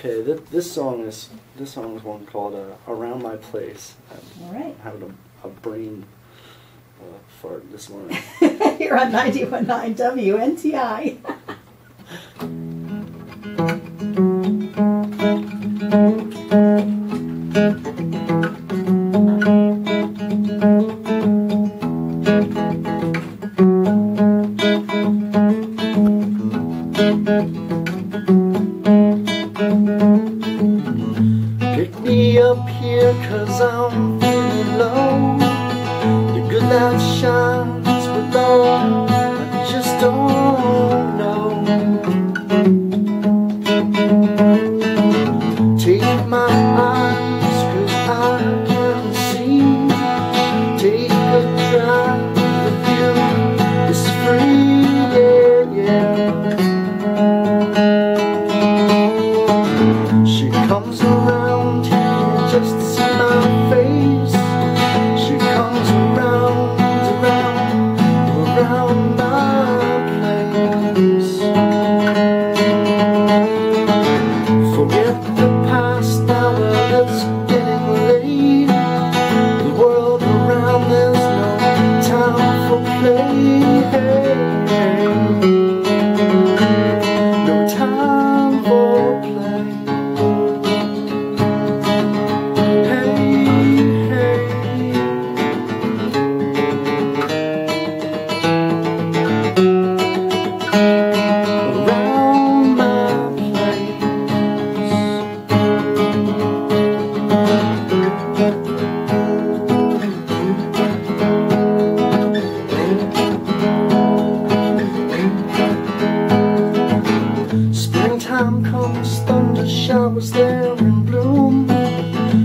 Okay, th- this song is this song is one called uh, "Around My Place." I'm All right. having a, a brain uh, fart this morning. Here on 91.9 WNTI. cause I'm feeling low. The good light thunder was there in bloom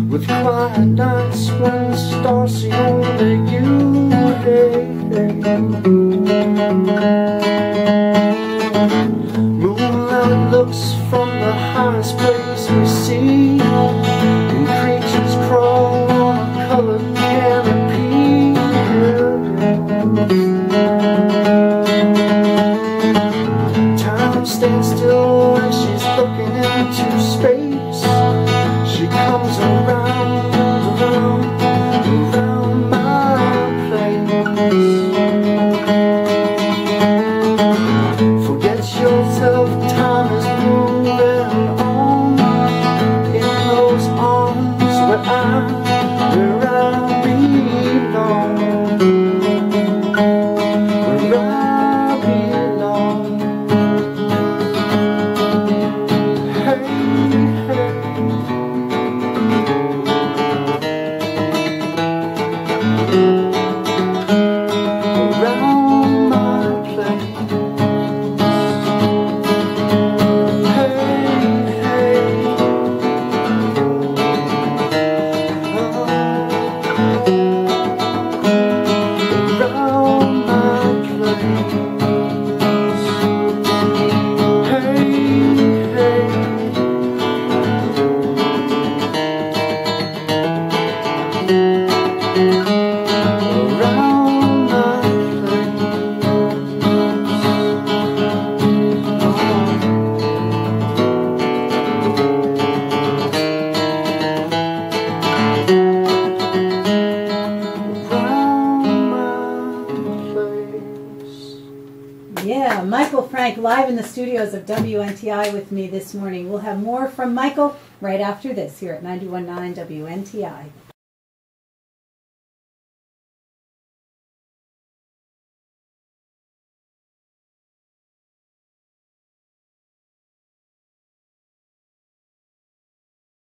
With quiet nights when the stars see only you hey, hey. Moonlight looks from the highest place we see And creatures crawl on a colored Yeah, Michael Frank live in the studios of WNTI with me this morning. We'll have more from Michael right after this here at 91.9 WNTI.